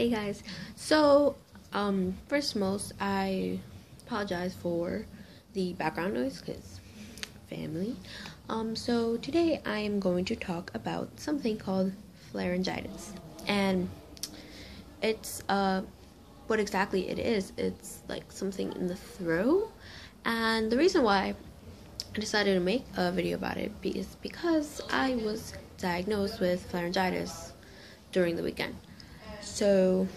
Hey guys, so um, first most, I apologize for the background noise because family. Um, so today I am going to talk about something called pharyngitis, and it's uh, what exactly it is. It's like something in the throat, and the reason why I decided to make a video about it is because I was diagnosed with pharyngitis during the weekend. So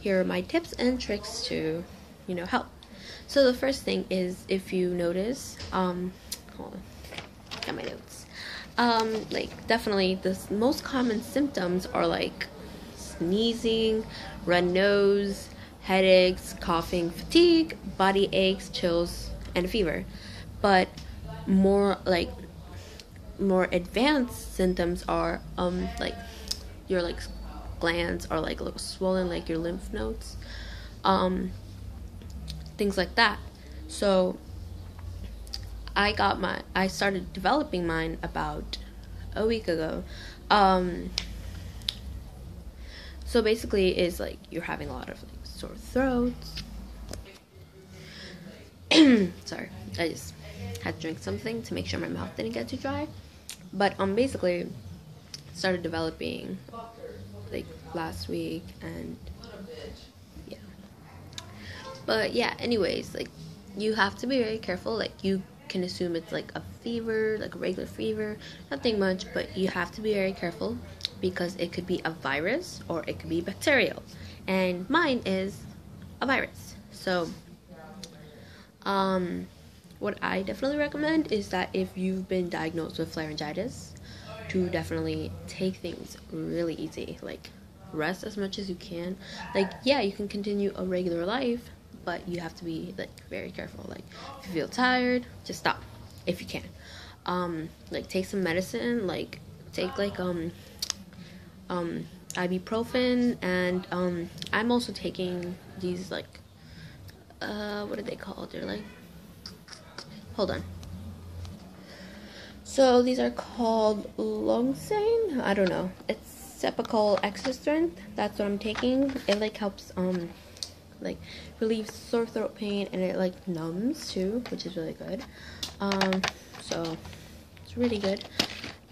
here are my tips and tricks to, you know, help. So the first thing is if you notice, um, hold on, got my notes. Um, like definitely the most common symptoms are like sneezing, red nose, headaches, coughing, fatigue, body aches, chills, and fever. But more like more advanced symptoms are um like you're like glands are like a little swollen, like your lymph nodes, um, things like that. So I got my, I started developing mine about a week ago. Um, so basically, is like you're having a lot of like sore throats. Sorry, I just had to drink something to make sure my mouth didn't get too dry. But um, basically, started developing like last week and yeah. But yeah anyways like you have to be very careful. Like you can assume it's like a fever like a regular fever nothing much but you have to be very careful because it could be a virus or it could be bacterial. And mine is a virus. So um what i definitely recommend is that if you've been diagnosed with pharyngitis to definitely take things really easy like rest as much as you can. Like, yeah, you can continue a regular life, but you have to be like very careful. Like, if you feel tired, just stop if you can. Um, like take some medicine, like take like um um ibuprofen and um I'm also taking these like uh what are they called? They're like hold on. So these are called Longsane. I don't know. It's Cepacol extra strength. That's what I'm taking. It like helps um like relieves sore throat pain and it like numbs too, which is really good. Um, so it's really good.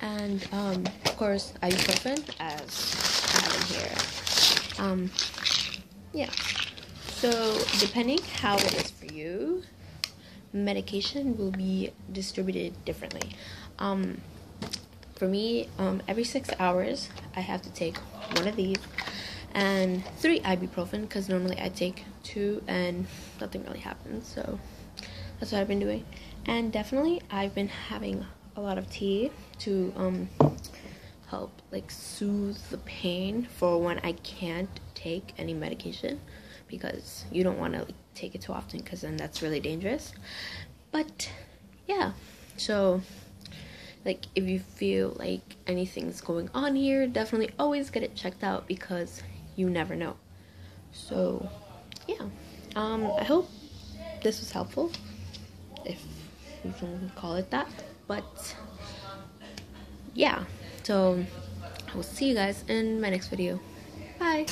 And um, of course ibuprofen as I have in here. Um, yeah. So depending how it is for you, medication will be distributed differently. Um, for me, um, every six hours, I have to take one of these and three ibuprofen because normally I take two and nothing really happens. So that's what I've been doing. And definitely, I've been having a lot of tea to um, help like soothe the pain for when I can't take any medication because you don't want to like, take it too often because then that's really dangerous. But yeah, so like if you feel like anything's going on here definitely always get it checked out because you never know. So yeah. Um i hope this was helpful if you can call it that. But yeah. So i will see you guys in my next video. Bye